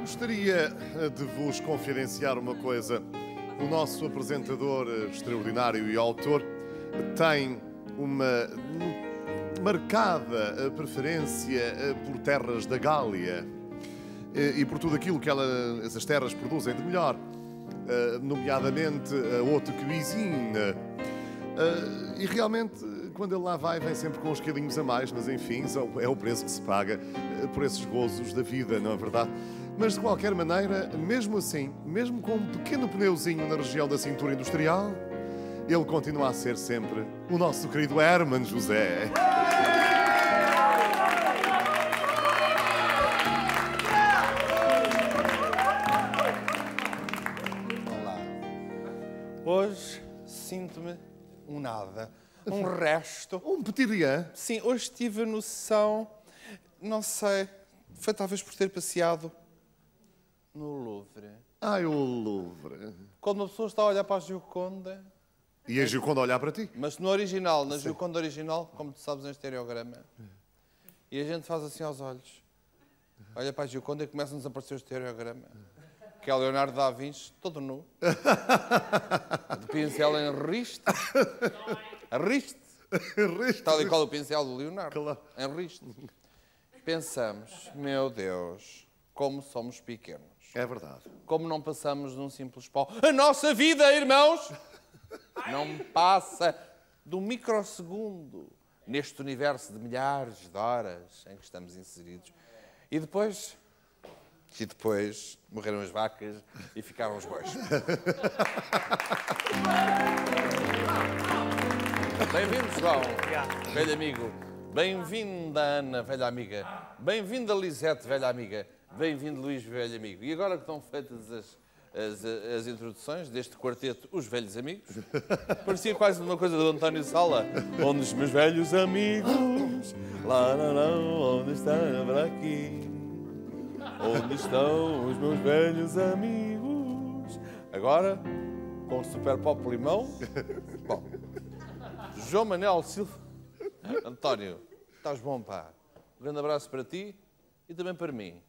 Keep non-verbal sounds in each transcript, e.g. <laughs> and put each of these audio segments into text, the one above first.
Gostaria eh, de vos confidenciar uma coisa. O nosso apresentador eh, extraordinário e autor tem uma marcada eh, preferência eh, por terras da Gália eh, e por tudo aquilo que ela, essas terras produzem de melhor, nomeadamente a haute cuisine. E realmente, quando ele lá vai, vem sempre com uns quilinhos a mais, mas enfim, é o preço que se paga por esses gozos da vida, não é verdade? Mas de qualquer maneira, mesmo assim, mesmo com um pequeno pneuzinho na região da cintura industrial, ele continua a ser sempre o nosso querido Herman José. Olá. Hoje sinto-me um nada, um <laughs> resto. Um petit rien. Sim, hoje tive a noção, não sei, foi talvez por ter passeado no Louvre. Ai, o Louvre. Quando uma pessoa está a olhar para a Gioconda, E a Gioconda olhar para ti? mas no original, na Gioconda original, como tu sabes em estereograma, e a gente faz assim aos olhos. Olha para a Gioconda e começa-nos a aparecer o estereograma. Que é o Leonardo da Vinci, todo nu. <laughs> De pincel em riste. Riste. Tal e qual o pincel do Leonardo. Claro. Em riste. Pensamos, meu Deus, como somos pequenos. É verdade. Como não passamos de um simples pau. A nossa vida, irmãos, não passa um microsegundo neste universo de milhares de horas em que estamos inseridos. E depois. E depois morreram as vacas e ficaram os bois. Bem-vindo, João. Velho amigo. Bem-vinda, Ana, velha amiga. Bem-vinda, Lisete, velha amiga. Bem-vindo, Luís, velho amigo. E agora que estão feitas as, as, as introduções deste quarteto, Os Velhos Amigos, parecia quase uma coisa do António Sala. Onde os meus velhos amigos, lá, lá, onde estão para aqui? Onde estão os meus velhos amigos? Agora, com o Super Pop Limão. Bom, João Manel Silva. António, estás bom, pá. Um grande abraço para ti e também para mim.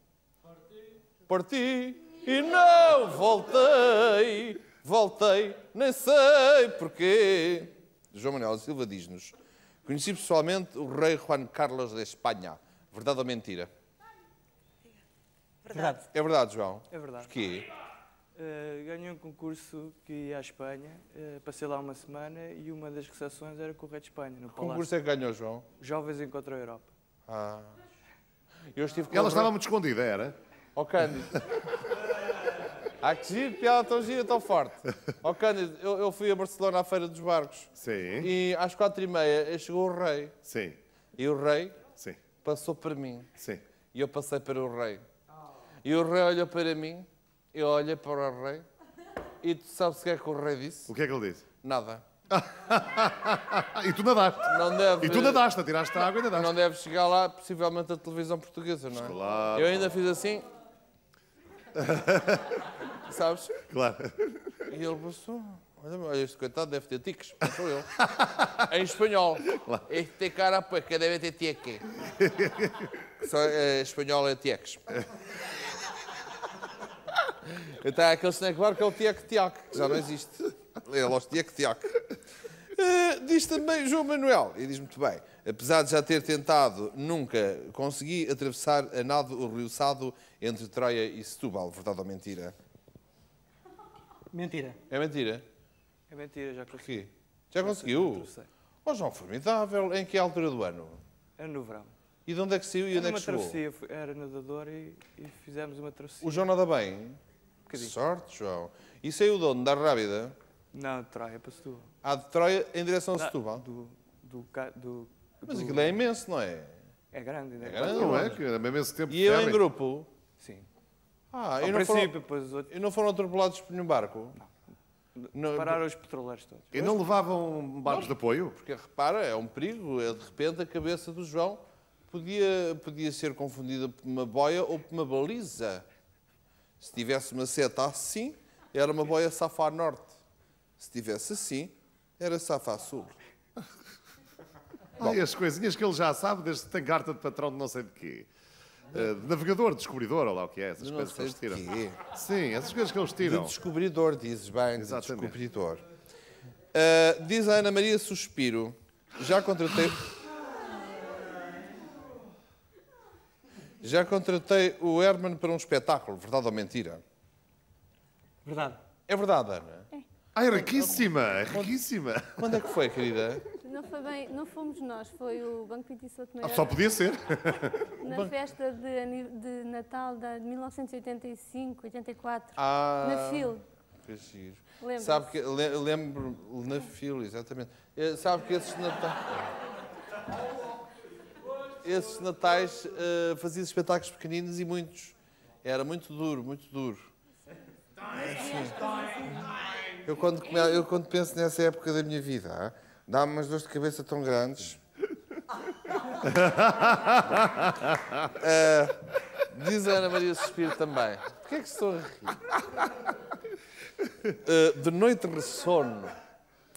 Por ti. E não voltei, voltei, nem sei porquê. João Manuel Silva diz-nos: Conheci pessoalmente o rei Juan Carlos de Espanha. Verdade ou mentira? Verdade. É verdade, João. É verdade. Porquê? Uh, ganhei um concurso que ia à Espanha, uh, passei lá uma semana e uma das recepções era com o Rei de Espanha, no Que Palácio. concurso é que ganhou, João? Jovens encontra a Europa. Ah. Eu estive com Ela o estava muito escondida, era? Ó Cândido. <laughs> Ah, que giro, piada tão gira, tão forte. <laughs> Ó Cândido, eu, eu fui a Barcelona à Feira dos Barcos Sim. e às quatro e meia chegou o rei. Sim. E o rei Sim. passou para mim. Sim. E eu passei para o rei. E o rei olhou para mim, eu olhei para o rei. E tu sabes o que é que o rei disse? O que é que ele disse? Nada. <laughs> E tu nadaste. Não deve, E tu nadaste, tiraste a água e nadaste. não deve chegar lá, possivelmente, a televisão portuguesa, não é? Claro. Eu ainda fiz assim. <laughs> Sabes? Claro. E ele passou. Olha, olha, este coitado deve ter tiques. Sou eu. em espanhol. Este cara, pues, que deve ter tieque. Só eh, espanhol é tieques. Então há aquele snack bar que é o tieque tiac, que já não existe. É o tieque tiac. Eh, diz também João Manuel, e diz muito bem, apesar de já ter tentado, nunca consegui atravessar a nado o Rio Sado entre Troia e Setúbal. Verdade ou mentira? Mentira. É mentira? É mentira, já consegui. Porquê? Já conseguiu? Atravessei. Oh, João, formidável. Em que altura do ano? Era no verão. E de onde é que saiu e onde é uma que chegou? travessia, era nadador e, e fizemos uma travessia. O João nada bem? bocadinho. Sorte, João. E saiu de onde? Da Rábida? Não, Troia para Setúbal. À de Troia em direção a Setúbal? Do, do, do, Mas aquilo é imenso, não é? É grande, ainda É é grande. grande. Não é? Que era mesmo esse tempo E eu em grupo? Sim. Ah, Ao e não, princípio, foram, depois os outros. e não foram atropelados por nenhum barco? Não, Pararam os petroleiros todos. E não levavam barcos de apoio? Porque repara, é um perigo. É, de repente a cabeça do João podia, podia ser confundida por uma boia ou por uma baliza. Se tivesse uma seta assim, era uma boia safa a norte. Se tivesse assim, era safa a sul. Ah, e as coisinhas que ele já sabe, desde que tem carta de patrão de não sei de quê. De navegador, descobridor, ou lá o que é, essas De não coisas que eles de tiram. quê. Sim, essas coisas que eles De tiram. descobridor, dizes bem, de descobridor. Ah, diz a Ana Maria Suspiro, já contratei... Já contratei o Herman para um espetáculo, verdade ou mentira? Verdade. É verdade, Ana? Ah, é riquíssima, é riquíssima. Quando é que foi, querida? Não, foi bem, não fomos nós, foi o Banco Pinto Souto Ah, Maior só podia ser. na festa de, de Natal de 1985, 84, Ah, na FIL. Que giro. Sabe que, le- lembro na fila, exatamente. Eh, Sabe que esses natais. Esses natais eh, fazia espetáculos pequeninos e muitos. Era muito duro, muito duro. Sim. Eu quando, eu quando penso nessa época da minha vida, ah, dá-me umas dores de cabeça tão grandes. <laughs> Eh, diz a Ana Maria Suspiro também. Porquê é que estão a rir? Uh, <laughs> de noite ressono.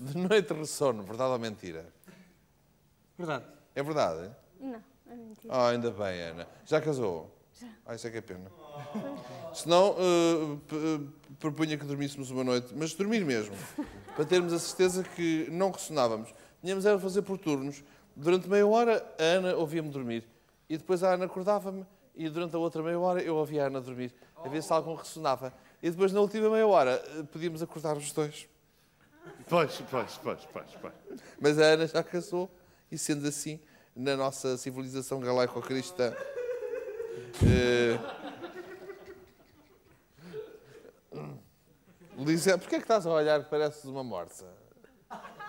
De noite ressono, verdade ou mentira? Verdade. É verdade? Não, é mentira. Ah, ainda bem, Ana. Já casou? Já. Ah, isso é que é pena. Senão, uh, uh, propunha que dormíssemos uma noite, mas dormir mesmo, <laughs> para termos a certeza que não ressonávamos. Tínhamos era fazer por turnos. Durante meia hora, a Ana ouvia-me dormir. E depois a Ana acordava-me e durante a outra meia hora eu ouvia a Ana dormir, a ver se algum ressonava. E depois, na última meia hora, uh, podíamos acordar os dois. Pois, pois, pois, pois, pois. Mas a Ana já casou e, sendo assim, na nossa civilização galaico-cristã. eh, Lisé, porquê é que estás a olhar que pareces uma morsa?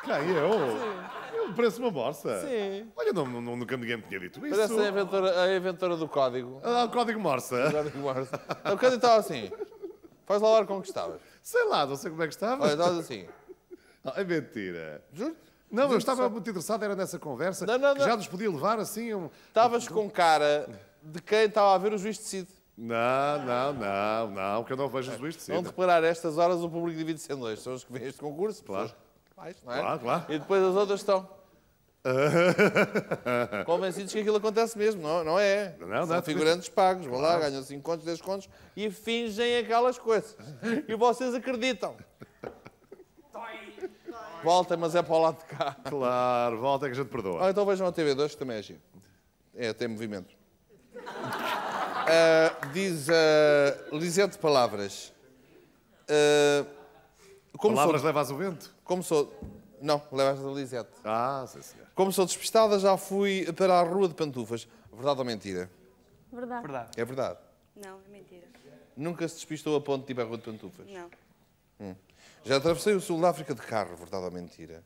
Quem, eu? Eu pareço uma morsa. Sim. Olha, não, não- nunca ninguém me tinha dito isso. Parece a inventora, a inventora do código. Ah, o código morsa. O código morse. O código estava assim. Faz lá a hora com que estavas. Sei lá, não sei como é que estava. Olha, estavas assim. <laughs> Ah, é mentira. Juro? Não, eu Juro estava só. muito interessado, era nessa conversa, Não, não, que não. já nos podia levar assim um... Estavas com cara de quem estava a ver o juiz decide. Não, não, não, não, que eu não vejo juiz de Vão cima. reparar, a estas horas o público divide-se em dois. São os que vêm a este concurso, Claro. mais, não é? Claro, claro. E depois as outras estão <laughs> convencidos que aquilo acontece mesmo, não, não é? Não, não, São não. figurantes pagos, vão lá, ganham 5 contos, 10 contos e fingem aquelas coisas. E vocês acreditam. Volta, mas é para o lado de cá. Claro, volta que a gente perdoa. Ah, então vejam a TV2, que também é giro. É, tem movimento. <laughs> Ah, diz uh, Lisete Palavras. Como, Palavras sou, levas o vento? como sou. Não, levas a Lisete. Ah, sim, senhor. Como sou despistada, já fui para a Rua de Pantufas. Verdade ou mentira? Verdade. Verdade. É verdade. Não, é mentira. Nunca se despistou a ponto de ir para a Rua de Pantufas. Não. Já atravessei o sul da África de carro. Verdade ou mentira?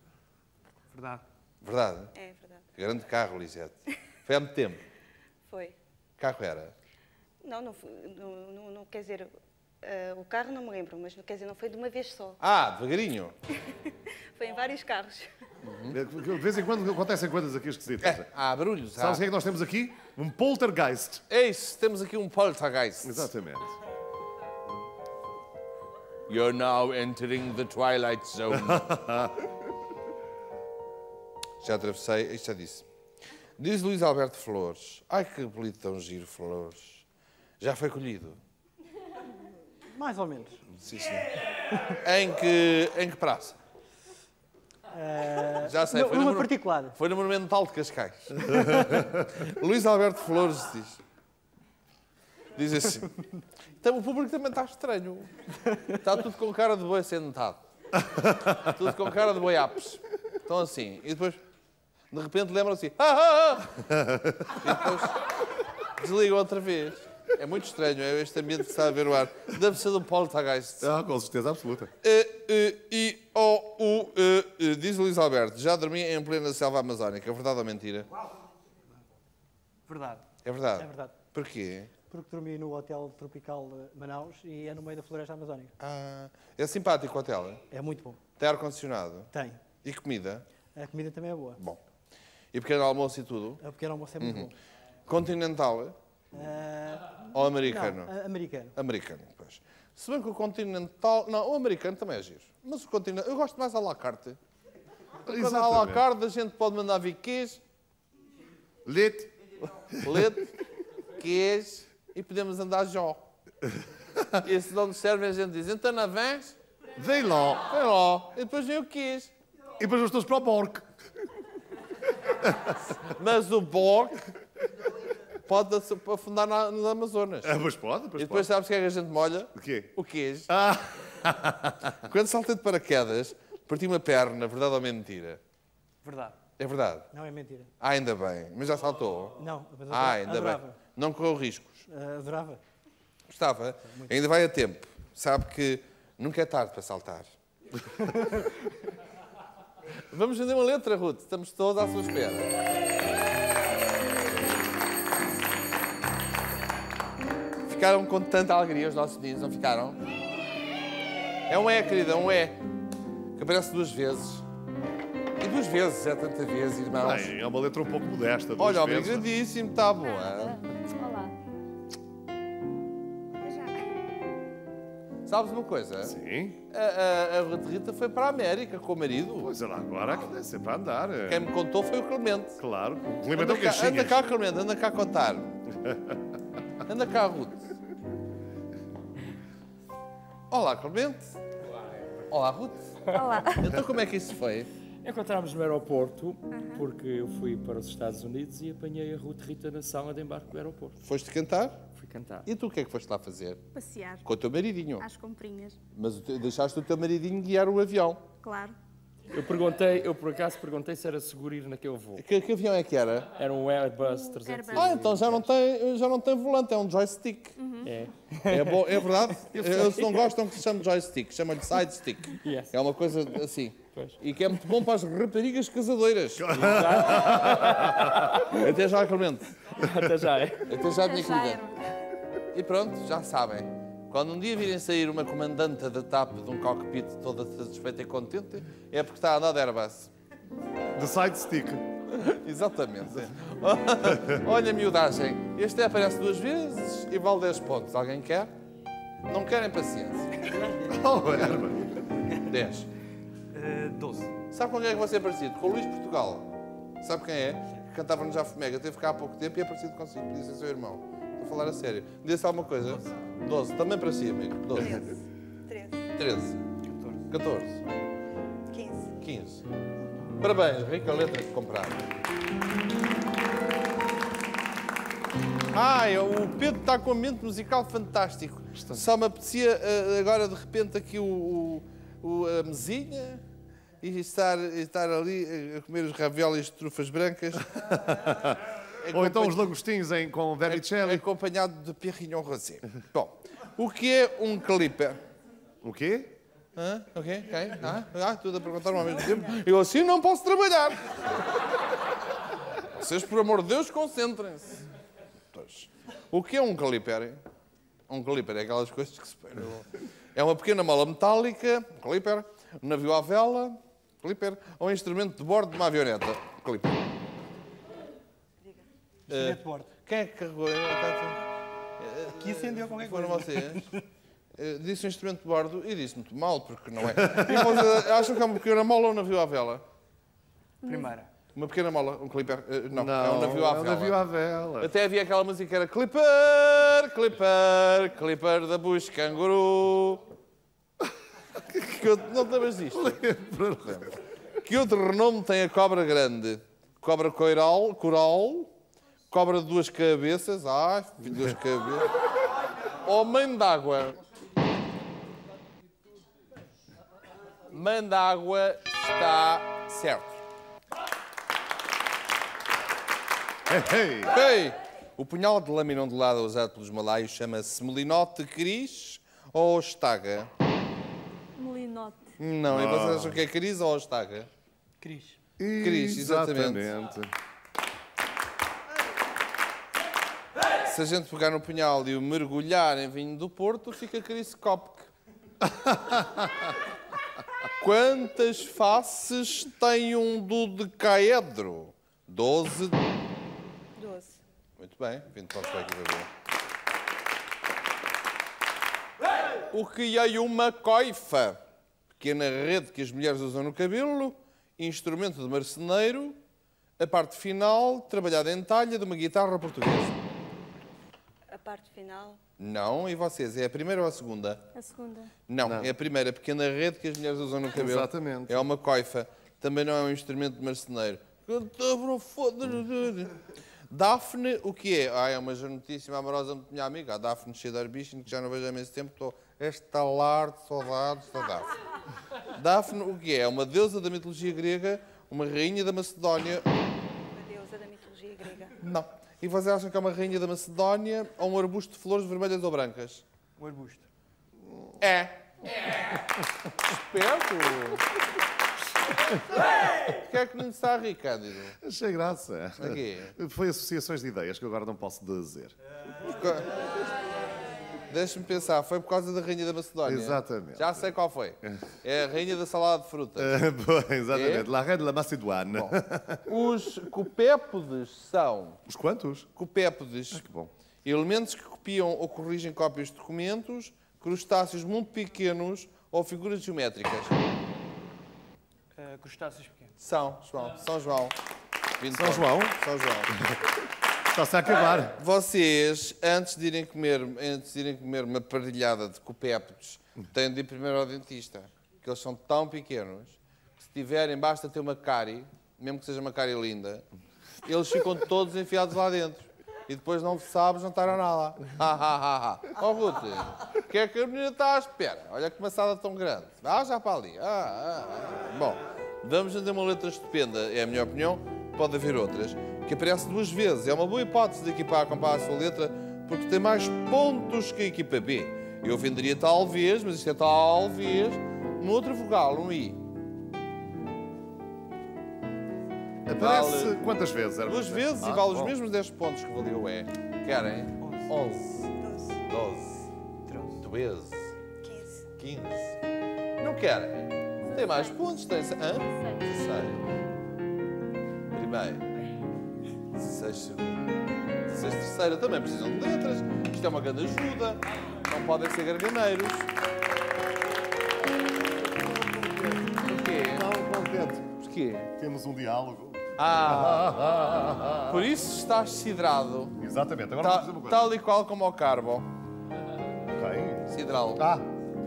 Verdade. Verdade. É verdade. Grande carro, Lisete. Foi há muito tempo. Foi. Que carro era? Não, não, não, não, não quer dizer. eh, o carro não me lembro, mas quer dizer, não foi de uma vez só. Ah, devagarinho. <laughs> Foi em vários carros. De vez em quando acontecem coisas aqui esquisitas. É, há barulhos. Sabes o que é que nós temos aqui? Um poltergeist. É isso, temos aqui um poltergeist. Exatamente. You're now entering the twilight zone. <laughs> já atravessei, isto já disse. Diz Luís Alberto Flores. Ai, que apelido tão giro, Flores. Já foi colhido? Mais ou menos. Sim, senhor. em, que, em que praça? já sei, foi numa no, particular. foi no Monumental de Cascais. <laughs> Luís Alberto Flores diz. Diz assim. Então, o público também está estranho. Está tudo com cara de boi sentado. Tudo com cara de boi apes. Estão assim. E depois, de repente, lembram-se. Ah, ah, ah. E depois desligam outra vez. É muito estranho, é este ambiente que está a ver o ar. Deve ser do poltergeist. Ah, com certeza absoluta. E, e, O, U, diz Luís Alberto, já dormi em plena selva amazónica. É verdade ou mentira? Verdade. É verdade. É verdade. Porquê? porque dormi no Hotel Tropical de Manaus e é no meio da floresta amazónica. Ah, é simpático o hotel? é? É muito bom. Tem ar-condicionado? Tem. E comida? A comida também é boa. Bom. E pequeno almoço e tudo? O pequeno almoço é muito bom. Continental Ah, ou americano? não, americano. Americano, pois. Se bem que o continental... Não, o americano também é giro. Mas o continental... Eu gosto mais à la carte. Quando há à la carte, a gente pode mandar vir queijo, Leite. leite, queijo e podemos andar jó. E se não nos serve, a gente diz, então não vens? Vem lá. Vem lá. E depois vem o queijo. E depois os teus para o porco. Mas o borg pode afundar na- no Amazonas. Ah, pois pode, E pois depois pode. sabes o que é que a gente molha? O quê? O queijo. Ah, <laughs> Quando saltei de paraquedas, parti uma perna, verdade ou mentira? Verdade. É verdade. Não é mentira. Ah, ainda bem. Mas já saltou? Não, mas Ah, adorava. ainda bem. adorava. Não correu riscos. Ah, adorava. Gostava. Ainda vai a tempo. Sabe que nunca é tarde para saltar. <laughs> Vamos fazer uma letra, Ruth. Estamos todos à sua espera. Ficaram com tanta alegria os nossos meninos, não ficaram? É um é, querida, é um é. Que aparece duas vezes. E duas vezes, é tanta vez, irmãos. bem, é uma letra um pouco modesta. duas Olha, vezes. obrigadíssimo, está bom. é? Olá. Sabes uma coisa? Sim. A, a, a Ruth Rita foi para a América com o marido. Pois é lá, agora é sempre a andar. Quem me contou foi o Clemente. Claro. Anda Clemente cá, Caixinhas. anda cá, Clemente, anda cá a contar. <laughs> Anda cá, Ruth. Olá, Clemente. Olá, Ruth. Olá. Então como é que isso foi? Encontramos no aeroporto, porque eu fui para os Estados Unidos e apanhei a Ruth Rita na sala de embarque do aeroporto. Foste cantar? Fui cantar. E tu o que é que foste lá fazer? Passear Com o teu maridinho. às comprinhas, Mas deixaste o teu maridinho guiar o avião. claro. Eu perguntei, eu por acaso perguntei se era seguro ir naquele voo. Que, que avião é que era? Era um Airbus 300. Airbus. Ah, então já não tem, já não tem volante, é um joystick. É. É, bom, é verdade? <laughs> Eles não gostam que se chame joystick, chamam-lhe side stick. Yes. É uma coisa assim. Pois. E que é muito bom para as raparigas casadoiras. <laughs> Até já, Clemente. Até já é. Até já, minha querida. E pronto, já sabem. Quando um dia virem sair uma comandante da TAP de um cockpit toda satisfeita e contente, é porque está a andar de Airbus. De side stick. <laughs> Exatamente. <laughs> Olha, miudagem. Este é aparece duas vezes e vale 10 pontos. Alguém quer? Não querem paciência. Oh, erva. 10. Eh, 12. Sabe com quem é que você é parecido? Com o Luís Portugal. Sabe quem é? Cantava no Já Fumega. Teve cá há pouco tempo e é parecido consigo. Podia ser seu irmão. Estou a falar a sério. Disse alguma coisa? 12. Também para si, amigo. 12. 13. 13. 13. 14. 15. 15. Parabéns, rica letra que compraram. Ai, o Pedro está com um ambiente musical fantástico. Só me apetecia eh, agora de repente aqui o, o- o- a mesinha e estar, estar ali eh, a comer os raviolis de trufas brancas. <laughs> Ou então os lagostinhos em, com vermicelli. acompanhado de Perrignon Rosé. Bom, o que é um clipper? O quê? Hã? Ok, ok. Ah, ah, tudo a perguntar ao mesmo tempo. Eu assim não posso trabalhar. Vocês, por amor de Deus, concentrem-se. Pois. O que é um clipper? Um clipper é aquelas coisas que se É uma pequena mola metálica, clipper, um navio à vela, clipper, ou um instrumento de bordo de uma avioneta, clipper. Instrumento de bordo. Quem é que carregou? Que acendeu qualquer Foram coisa. vocês? <laughs> Eh, Disse um instrumento de bordo e disse muito mal, porque não é. <laughs> E acham que é uma pequena mola ou um navio à vela? Primeira. Uma pequena mola, um clipper? eh, Não, Não, é um navio à é um vela. navio à vela. Até havia aquela música que era Clipper, Clipper, Clipper da Bush Canguru. <laughs> que eu, não te lembras disto? Lembro. Que outro renome tem a cobra grande? Cobra coral, coral, cobra de duas cabeças, ah, filho de duas cabeças. Homem d'água. Mãe d'água está certo. Ei, Ei, o punhal de lâmina ondulada usado pelos malaios chama-se melinote cris ou estaga? Melinote. Não, e vocês acham que é cris ou estaga? Cris. Cris, exatamente. Se a gente pegar no punhal e o mergulhar em vinho do Porto, fica Chris Kopke. <laughs> Quantas faces tem um dodecaedro? Doze. 12. Muito bem, vindo para o aqui para ver. O que é uma coifa? Pequena rede que as mulheres usam no cabelo, instrumento de marceneiro, a parte final, trabalhada em talha de uma guitarra portuguesa. Parte final. Não, e vocês? É a primeira ou a segunda? A segunda. Não, Não. é a primeira pequena rede que as mulheres usam no cabelo. Exatamente. É uma coifa. Também não é um instrumento de marceneiro. Daphne, o que é? Ah, é uma notíssima amorosa da minha amiga, a Daphne Scheider-Bichen, que já não vejo há imenso tempo, estou a estalar de saudades da Daphne. Daphne, o que é? É uma deusa da mitologia grega, uma rainha da Macedónia. Uma deusa da mitologia grega. Não. E vocês acham que é uma rainha da Macedónia ou um arbusto de flores vermelhas ou brancas? Um arbusto. É. Esperto. O que é que não está a rir, Cândido? Achei graça. Aqui. Foi associações de ideias que eu agora não posso dizer. Deixa-me pensar, foi por causa da Rainha da Macedónia? Exatamente. Já sei qual foi. É a Rainha da Salada de Fruta. Ah, <laughs> boa, exatamente. É? La Reine de la Macédoine. <laughs> Os copépodes são Os quantos? copépodes, Que bom. elementos que copiam ou corrigem cópias de documentos, crustáceos muito pequenos ou figuras geométricas. Uh, crustáceos pequenos. São, João, São João. Vindo São João? São João. <laughs> Está-se a acabar. Vocês, antes de irem comer, antes de irem comer uma parrilhada de copépodes, têm de ir primeiro ao dentista. Que eles são tão pequenos que se tiverem, basta ter uma cárie, mesmo que seja uma cárie linda, eles ficam todos enfiados lá dentro. E depois não se sabe jantar a nada. Ha, ha, ha. Ó Ruth, o que é que a menina está à espera? Olha que maçada tão grande. Ah, já para ali. Ah, ah, ah. Bom, vamos fazer uma letra estupenda, é a minha opinião. Pode haver outras. Que aparece duas vezes. É uma boa hipótese de equipa A a sua letra porque tem mais pontos que a equipa B. Eu venderia talvez, mas isto é talvez, uma outra vogal, um I. Aparece Vale. quantas vezes? Era Duas vezes e Ah, vale os bom. mesmos 10 pontos que valia o E. Querem? 11, 12. 12, 13. 12, 15. 15. Não querem? Tem mais pontos, tem. Hã? 16. 16. Primeiro. 16 segundo. 16 terceira. Também precisam de letras. Isto é uma grande ajuda. Não podem ser garganeiros. Porquê? Não, contente. Porquê? Temos um diálogo. Ah! Por isso estás sidrado. Exatamente. Agora Ta- vamos fazer uma coisa. tal e qual como o carbo. Ok. Sidral. Ah,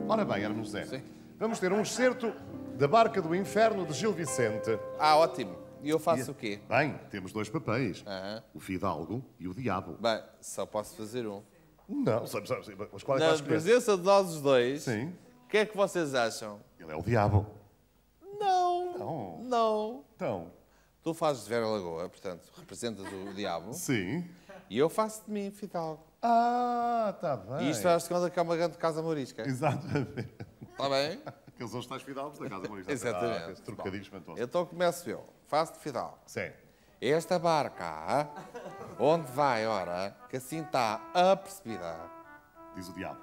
ora bem, Hermes José. Sim. Vamos ter um excerto da Barca do Inferno de Gil Vicente. Ah, ótimo. E eu faço o quê? Bem, temos dois papéis. Aham. O Fidalgo e o Diabo. Bem, só posso fazer um. Não, sabe, sabe, mas qual é que Na escolher? presença de nós os dois, Sim. o que é que vocês acham? Ele é o Diabo. Não. Não. Não. Então, Tu fazes de Vera Lagoa, portanto, representas o diabo, sim. e eu faço de mim, Fidalgo. Ah, está bem. E isto faz de conta que é uma grande casa morisca. Exatamente. Está bem? <laughs> Aqueles são os tais Fidalgos da Casa Marista. Exatamente. Ah, esse trocadilho espantoso. Então começo eu. Faço de Fidalgo. Sim. Esta barca, onde vai, ora, que assim está apercebida. Diz o Diabo.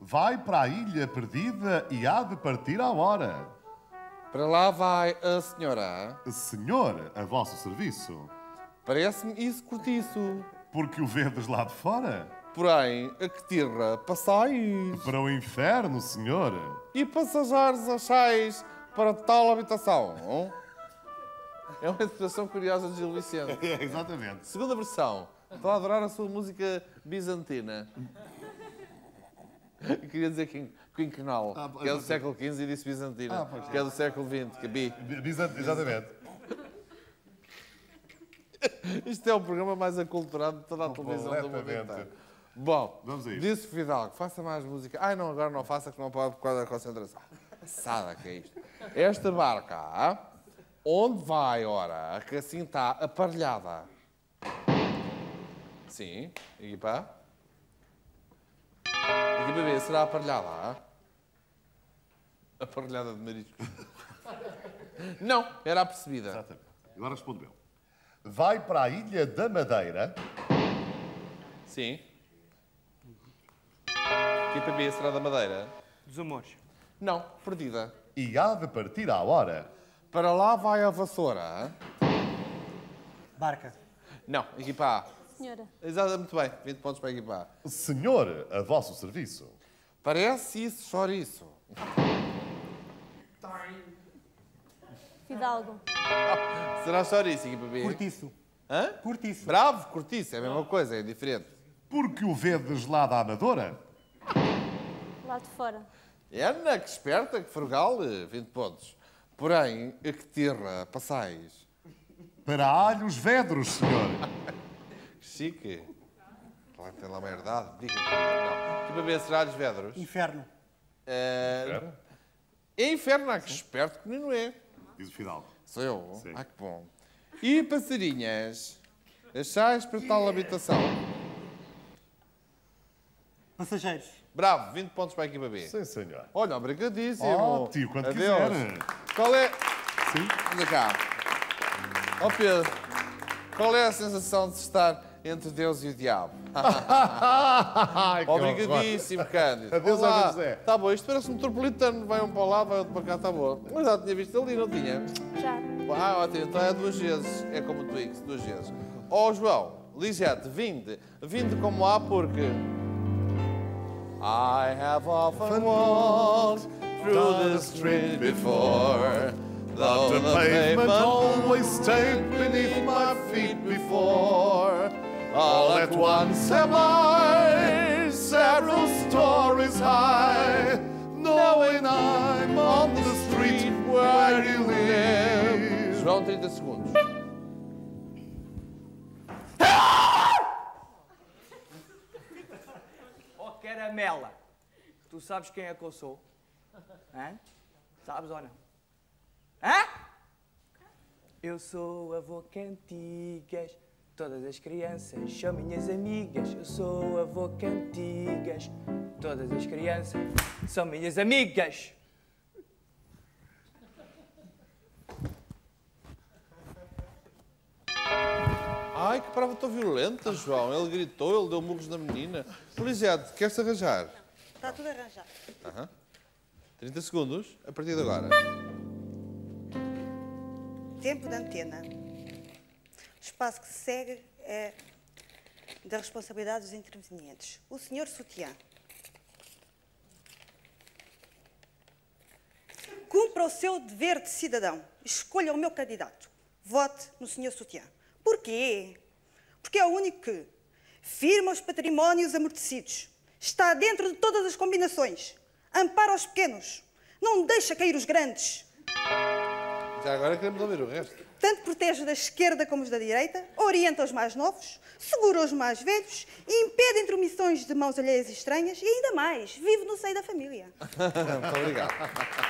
Vai para a ilha perdida e há de partir à hora. Para lá vai a senhora. Senhor, a vosso serviço. Parece-me isso cortiço. Porque o vedes lá de fora? Porém, a que tira passais Para o inferno, senhor. e passageiros achais para tal habitação. É uma interpretação curiosa de Gil <laughs> Vicente. É, exatamente. Segunda versão. Estou a adorar a sua música bizantina. Queria dizer quin- quinquenal, Ah, que é do século XV e disse bizantina, Ah, é. que é do século XX, que é bi. Bizant- Exatamente. <laughs> Isto é o programa mais aculturado de toda a televisão do momento. Bom, Vamos a disse Fidalgo, faça mais música. Ai não, agora não faça que não pode por causa da concentração. Passada que é isto. Esta barca, ah, onde vai, ora, que assim está aparelhada? Sim, equipa. Equipa B, será aparelhada? ah? Aparelhada de marisco. <laughs> Não, era apercebida. Exatamente. Agora respondo eu. Vai para a ilha da Madeira Sim. Equipa B será da Madeira? Dos amores. Não, perdida. E há de partir à hora. Para lá vai a vassoura. Barca. Não, equipa A. Senhora, Exato, muito bem. 20 pontos para a equipa A. Senhor, a vosso serviço. Parece isso, chouriço. Fidalgo. <laughs> Será chouriço, equipa B? Cortiço. Hã? Cortiço. Bravo, cortiço, é a mesma coisa, é diferente. Porque o vedes lá da Amadora? Lá de fora. Ana, que esperta, que frugal, 20 pontos. Porém, a que terra passais? Para alhos vedros, senhor. Que chique. Claro que tem lá uma herdade. Diga que não. Equipa B será dos vedros? Inferno. É... é inferno, ah, que esperto que não é. Diz o Fidalgo. Sou eu? Sim. Ah, que bom. E passarinhas? Achais para tal habitação? Passageiros. Bravo, 20 pontos para a equipa B. Sim, senhor. Olha, obrigadíssimo. Oh, tio, quando Adeus. quiser. Qual é... Sim. Anda cá. Ó Pedro, qual é a sensação de estar entre Deus e o diabo? <laughs> Ai, Obrigadíssimo, Cândido. Adeus, Olá. José. Tá bom, isto parece um metropolitano. Vai um para lá, vai outro para cá, tá bom. Mas já tinha visto ali, não tinha? Já. Ah, ótimo, então é duas vezes. É como o Twix, duas vezes. Ó João, Lisete, vinde. Vinde como há porque... I have often walked through the street before Though The pavement always stayed beneath my feet before. All at once am I several stories high Knowing I'm on the street where you live João, 30 segundos. Caramela. Tu sabes quem é que eu sou? Hã? Sabes ou não? Hã? Eu sou avô Cantigas. Todas as crianças são minhas amigas. Eu sou avô Cantigas. Todas as crianças são minhas amigas. Ai, que prova tão violenta, João. Ele gritou, ele deu murros na menina. Lisete, quer-se arranjar? Está tudo arranjado. 30 segundos, a partir de agora. Tempo de antena. O espaço que se segue é da responsabilidade dos intervenientes. O senhor Sutiã. Cumpra o seu dever de cidadão. Escolha o meu candidato. Vote no senhor Sutiã. Porquê? Porque é o único que firma os patrimónios amortecidos, está dentro de todas as combinações, ampara os pequenos, não deixa cair os grandes, Já agora queremos ouvir o resto. tanto protege da esquerda como os da direita, orienta os mais novos, segura os mais velhos, impede intromissões de mãos alheias e estranhas e ainda mais, vive no seio da família. <laughs> Muito obrigado.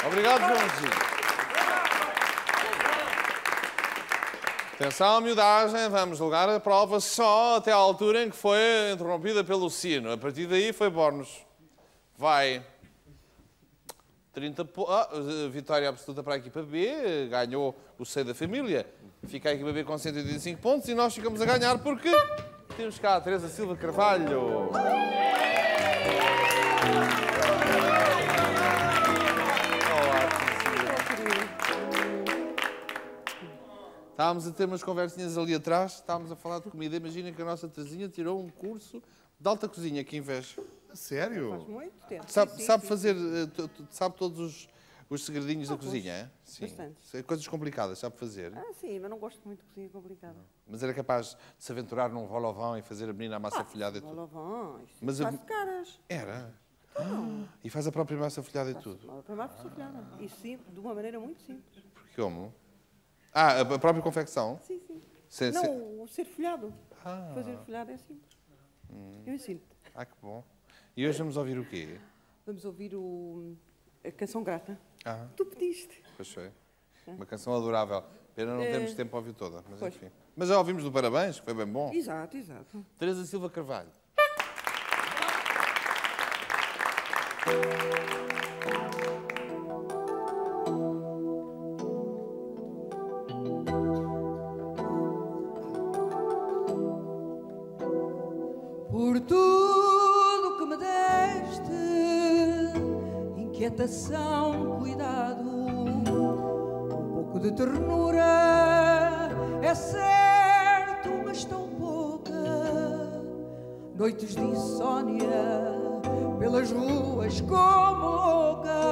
Obrigado, Joãozinho. Atenção, miudagem, vamos julgar a prova só até à altura em que foi interrompida pelo sino. A partir daí foi bónus. Vai. 30 po... ah, vitória absoluta para a equipa B, ganhou o seio da família. Fica a equipa B com 185 pontos e nós ficamos a ganhar porque temos cá a Teresa Silva Carvalho. Estávamos a ter umas conversinhas ali atrás, estávamos a falar de comida. Imagina que a nossa Terezinha tirou um curso de alta cozinha, que inveja. Sério? Muito tempo. Sabe, Sim, sim, sabe sim. fazer, eh, sabe todos os, os segredinhos da cozinha, é? Sim. Bastante. Coisas complicadas, sabe fazer. Ah, sim, mas não gosto muito de cozinha complicada. Mas era capaz de se aventurar num volovão e fazer a menina a massa Ah, folhada e tudo. Malavão, isto Mas eu- faço caras. Era. E faz a própria massa folhada e tudo. Para mais folhada. E simples, de uma maneira muito simples. Como? Ah, a própria confecção? Sim, sim. Não, o ser folhado. Fazer folhado é simples. Eu ensino. Ah, que bom. E hoje vamos ouvir o quê? Vamos ouvir o, a canção grata. Ah, Tu pediste. pois foi. Uma canção adorável. Pena não É. termos tempo a ouvir toda, mas Pois. enfim. Mas já ouvimos do Parabéns, que foi bem bom. Exato, exato. Teresa Silva Carvalho. <laughs> inquietação, cuidado, um pouco de ternura, é certo, mas tão pouca. Noites de insônia, pelas ruas como louca.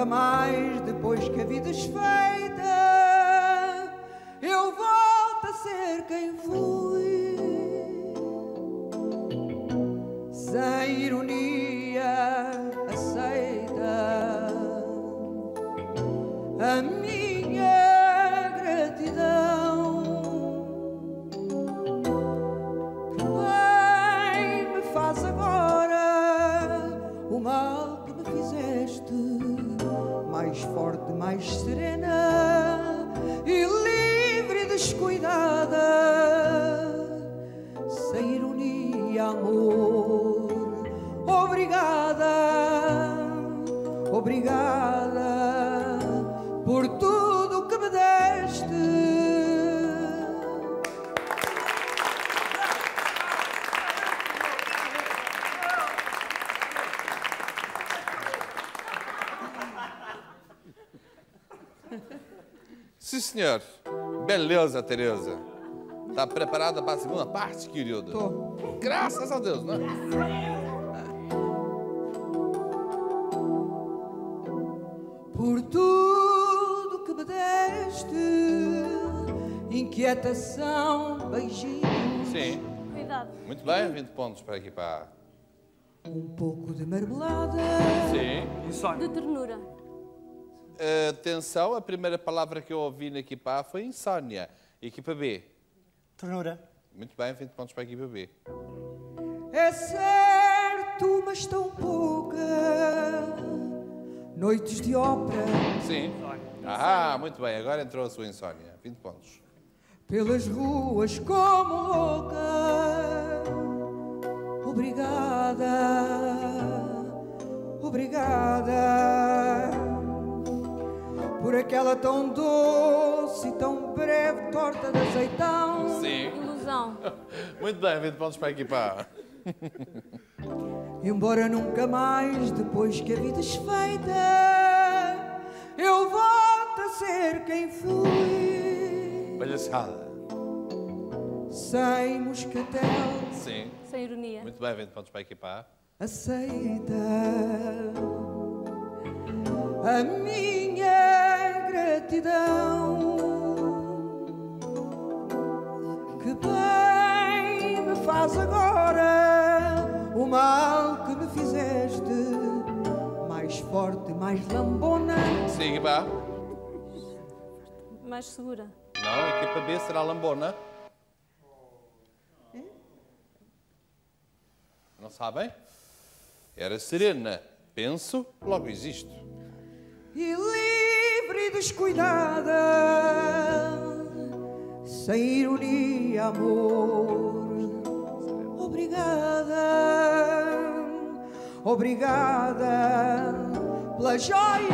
Nunca mais, depois que a vida esfeita, senhor. Beleza, Tereza. Está preparada para a segunda parte, querido? Tô. Graças a Deus, não é? por tudo que me deste, inquietação, beijinhos, Sim. Cuidado. Muito bem, 20 pontos para aqui para. um pouco de marmelada. Sim. De ternura. Atenção, a primeira palavra que eu ouvi na equipa A foi insónia. Equipa B. Ternura. Muito bem, 20 pontos para a equipa B. É certo, mas tão pouca. Noites de ópera, Sim. Ah, muito bem, agora entrou a sua insónia. 20 pontos. pelas ruas como louca. Obrigada, obrigada por aquela tão doce e tão breve torta de azeitão. Sim. Ilusão. <laughs> Muito bem, 20 pontos para a equipa A. <laughs> Embora nunca mais, depois que a vida esfeita, eu volto a ser quem fui. Palhaçada. Sem moscatel, Sim. Sem ironia. Muito bem, 20 pontos para a equipa A. aceita a minha gratidão. Que bem me faz agora o mal que me fizeste, mais forte, mais lambona. Sim, equipa A. Mais segura. Não, a equipa B será Lambona. Não sabem? Era serena. Penso, logo existo. e livre e descuidada, sem ironia, amor. Obrigada, obrigada pela joia.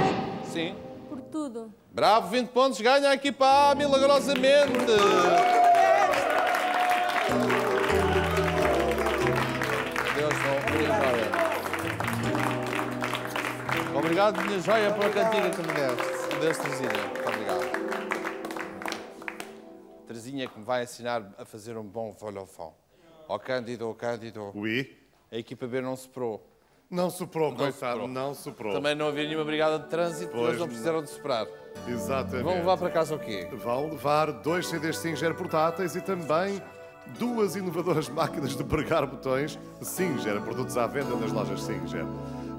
Sim. Por tudo. Bravo, 20 pontos, ganha a equipa A milagrosamente. Obrigado, minha joia, pela cantiga que me deste. Adeus, Terezinha. Muito obrigado. Terezinha que me vai ensinar a fazer um bom volofão. Ó Cândido, ó Cândido. Oui. A equipa B não superou. Não superou, Não coitado, superou. não superou. Também não havia nenhuma brigada de trânsito, Pois eles não precisaram de superar. Exatamente. Vão levar para casa o quê? Vão levar dois CDs Singer portáteis e também duas inovadoras máquinas de pregar botões Singer, produtos à venda nas lojas Singer.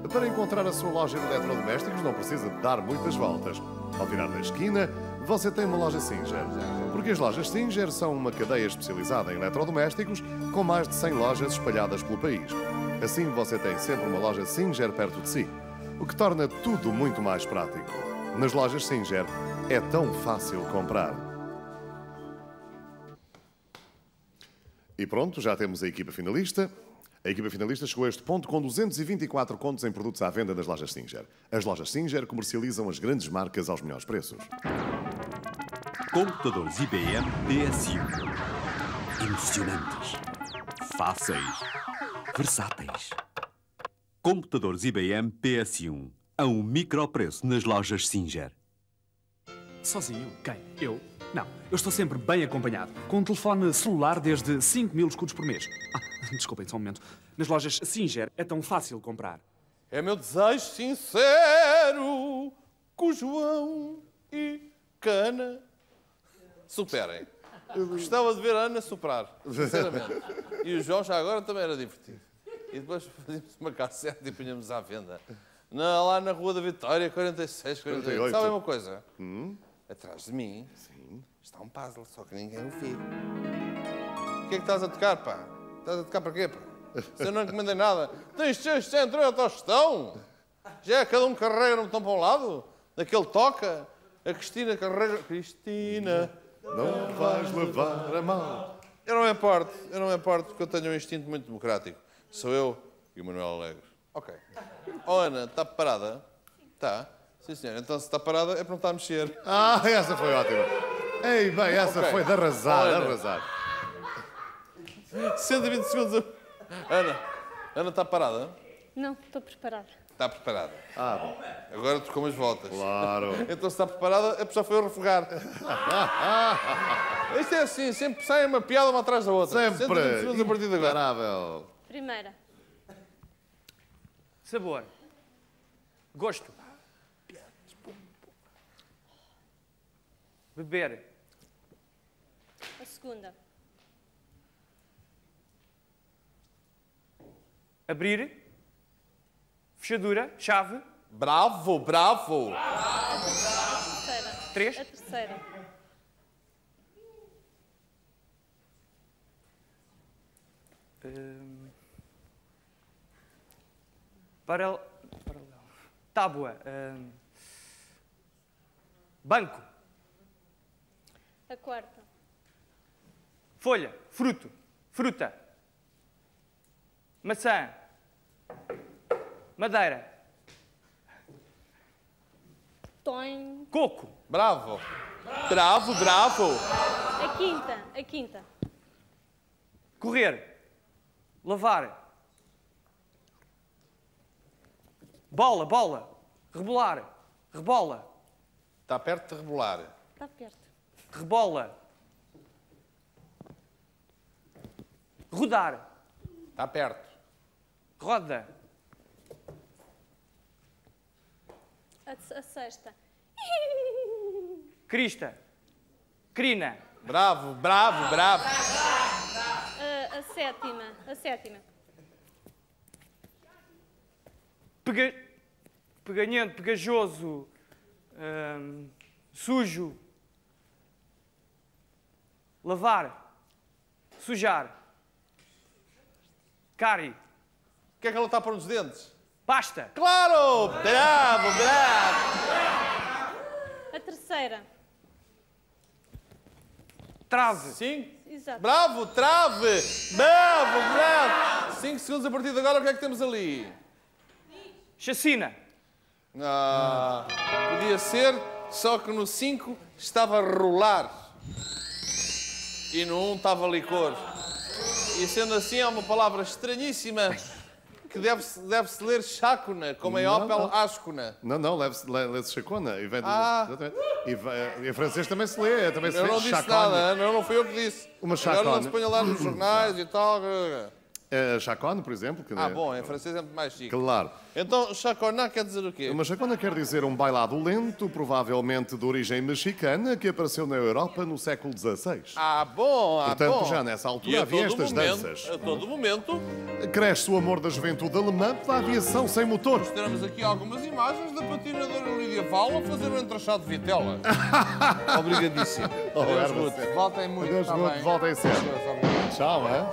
Para encontrar a sua loja de eletrodomésticos não precisa de dar muitas voltas. Ao virar da esquina, você tem uma loja Singer. Porque as lojas Singer são uma cadeia especializada em eletrodomésticos com mais de 100 lojas espalhadas pelo país. Assim você tem sempre uma loja Singer perto de si, o que torna tudo muito mais prático. Nas lojas Singer é tão fácil comprar. E pronto, já temos a equipa finalista. A equipa finalista chegou a este ponto com 224 contos em produtos à venda nas lojas Singer. As lojas Singer comercializam as grandes marcas aos melhores preços. Computadores IBM PS1. Emocionantes. Fáceis. Versáteis. Computadores IBM PS1. A um micropreço nas lojas Singer. Sozinho? Quem? Eu? Eu estou sempre bem acompanhado. Com um telefone celular desde 5 mil escudos por mês. Ah, <laughs> desculpem, só um momento. Nas lojas Singer é tão fácil comprar. É meu desejo sincero que o João e Cana superem. Gostava de ver a Ana superar, sinceramente. E o João já agora também era divertido. E depois fazíamos uma cassete e punhamos à venda. Na- lá na Rua da Vitória, 46, 48. 48. Sabe uma coisa? Hum? Atrás de mim está um puzzle, só que ninguém o vê. O que é que estás a tocar, pá? Estás a tocar para quê, pá? Se eu não encomendei nada. Tens centros de tostão. Já é cada um carrega no botão para um lado. Daquele toca. A Cristina carrega... Cristina... Não vais levar a mal. Eu não me importo. Eu não me importo porque eu tenho um instinto muito democrático. Sou eu e o Manuel Alegre. Ok. Oh, Ana, está parada? Está. Sim, senhor. Então, se está parada, é para não estar a mexer. Ah, essa foi ótima. Ei, bem, essa Ok. foi de arrasar, de Olha. arrasar. 120 segundos. a- Ana, Ana está parada? Não, estou preparada. Está preparada. Ah, bom. Agora trocou umas voltas. Claro. <laughs> Então, se está preparada, a pessoa foi a refogar. <laughs> Isto é assim, sempre sai uma piada uma atrás da outra. 120 Sempre. segundos a partir de agora. Imparável. Primeira. Sabor. Gosto. Beber. Segunda. Abrir. Fechadura. Chave. Bravo, bravo. A terceira. Três. A terceira. Hum, Paralelo. Paralelo. Tábua. hum, Banco. A quarta. Folha. Fruto. Fruta. Maçã. Madeira. Toin. Coco. Bravo. Bravo, bravo. A quinta. A quinta. Correr. Lavar. Bola, bola. Rebolar. Rebola. Está perto de rebolar. Está perto. Rebola. Rodar. Está perto. Roda. A, a sexta. Crista. Crina. Bravo, bravo, bravo. A, a sétima. A sétima. Pega... Peganhento, pegajoso. hum, sujo. Lavar. Sujar. Cárie. O que é que ela está a pôr nos dentes? Pasta. Claro! Bravo, bravo. A terceira. Trave. Sim. Exato. Bravo, trave. Bravo, bravo. 5 segundos a partir de agora, o que é que temos ali? Chacina. Ah, podia ser, só que no 5 estava rolar. E no 1 estava licor. E sendo assim, é uma palavra estranhíssima que deve-se deve -se ler chacuna, como Não, Opel não. ascuna. Não, não, lê-se chacona. E vem Ah. exatamente. E, em francês também se lê, também se Eu lê não disse chacone. nada, não, não fui eu que disse. Uma Agora não se ponha lá nos jornais e tal. É, chacone, por exemplo. que Ah, é- bom, em francês é muito mais chique. Claro. Então, chaconá quer dizer o quê? Uma chacona quer dizer um bailado lento, provavelmente de origem mexicana, que apareceu na Europa no século XVI. Ah, bom, ah, Portanto, bom. já nessa altura havia estas momento, danças. A todo momento, Cresce o amor da juventude alemã pela aviação sem motor. teremos aqui algumas imagens da patinadora Lídia Vala a fazer um entrachado de vitela. <laughs> Obrigadíssimo. Oh, Adeus. Ruth. Voltem muito, Adeus, Ruth. bem? Voltem sempre. Adeus, obrigado. Tchau, é?